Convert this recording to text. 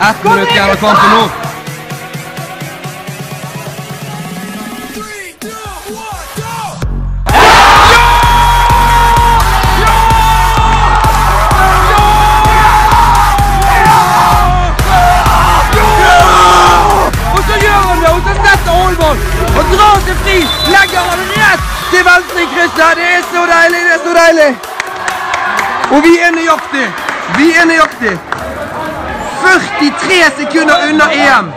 Ett minutt igjen av kampen nå. Og drar seg fri! Legger han rett til venstre! Det er så deilig! Det er så deilig! Og vi er nøyaktig! Vi er nøyaktig 43 sekunder unna EM!